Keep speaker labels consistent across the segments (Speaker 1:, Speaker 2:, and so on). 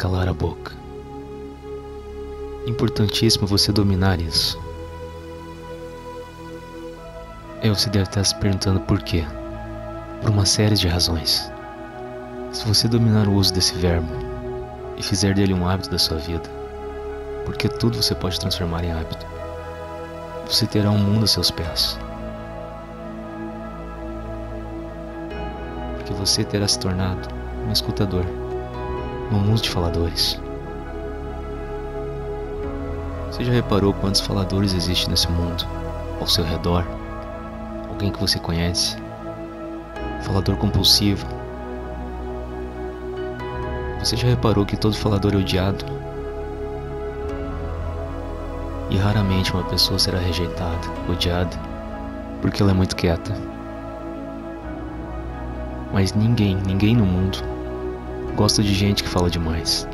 Speaker 1: calar a boca. Importantíssimo você dominar isso. Aí você deve estar se perguntando por quê. Por uma série de razões. Se você dominar o uso desse verbo e fizer dele um hábito da sua vida, porque tudo você pode transformar em hábito, você terá um mundo a seus pés. Porque você terá se tornado um escutador num mundo de faladores. Você já reparou quantos faladores existem nesse mundo, ao seu redor? Alguém que você conhece? Falador compulsivo. Você já reparou que todo falador é odiado? E raramente uma pessoa será rejeitada, odiada, porque ela é muito quieta. Mas ninguém, ninguém no mundo gosta de gente que fala demais.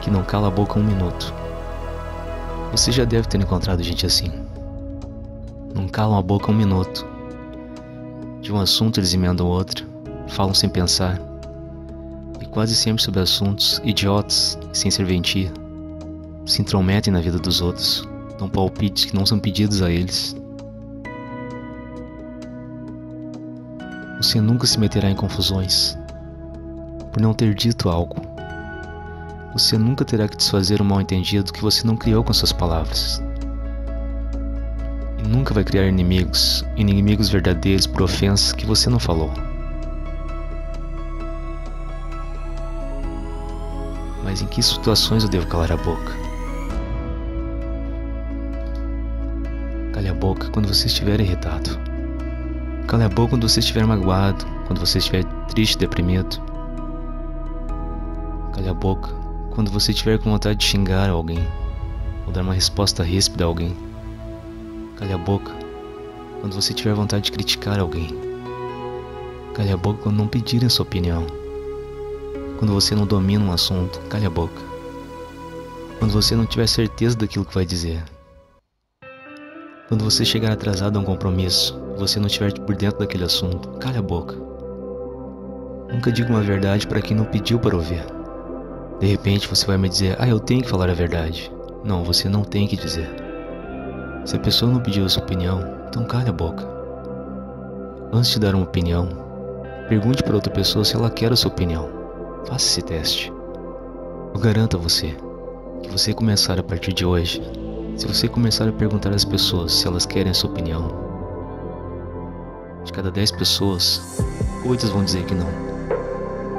Speaker 1: Que não cala a boca um minuto. Você já deve ter encontrado gente assim. Não calam a boca um minuto. De um assunto eles emendam outro, falam sem pensar. E quase sempre sobre assuntos idiotas e sem serventia. Se intrometem na vida dos outros, dão palpites que não são pedidos a eles. Você nunca se meterá em confusões por não ter dito algo. Você nunca terá que desfazer o mal-entendido que você não criou com suas palavras. E nunca vai criar inimigos, inimigos verdadeiros por ofensas que você não falou. Mas em que situações eu devo calar a boca? Cale a boca quando você estiver irritado. Cale a boca quando você estiver magoado, quando você estiver triste, deprimido. Cale a boca quando você estiver com vontade de xingar alguém ou dar uma resposta ríspida a alguém. Cale a boca quando você tiver vontade de criticar alguém. Cale a boca quando não pedirem sua opinião. Quando você não domina um assunto, cale a boca. Quando você não tiver certeza daquilo que vai dizer. Quando você chegar atrasado a um compromisso e você não estiver por dentro daquele assunto, cale a boca. Nunca diga uma verdade para quem não pediu para ouvir. De repente você vai me dizer: Ah, eu tenho que falar a verdade. Não, você não tem que dizer. Se a pessoa não pediu a sua opinião, então cale a boca. Antes de dar uma opinião, pergunte para outra pessoa se ela quer a sua opinião. Faça esse teste. Eu garanto a você que você começar a partir de hoje se você começar a perguntar às pessoas se elas querem a sua opinião, de cada 10 pessoas, 8 vão dizer que não.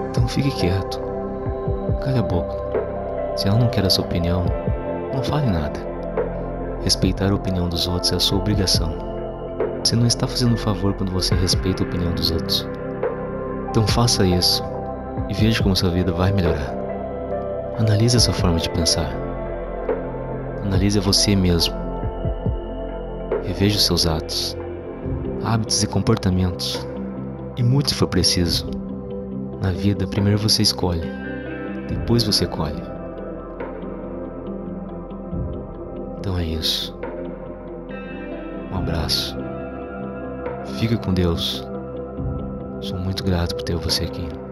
Speaker 1: Então fique quieto. Cale a boca. Se ela não quer a sua opinião, não fale nada. Respeitar a opinião dos outros é a sua obrigação. Você não está fazendo um favor quando você respeita a opinião dos outros. Então faça isso e veja como sua vida vai melhorar. Analise essa forma de pensar. Analise você mesmo. Reveja os seus atos, hábitos e comportamentos. E muito se for preciso. Na vida, primeiro você escolhe, depois você colhe. Então é isso. Um abraço. Fica com Deus. Sou muito grato por ter você aqui.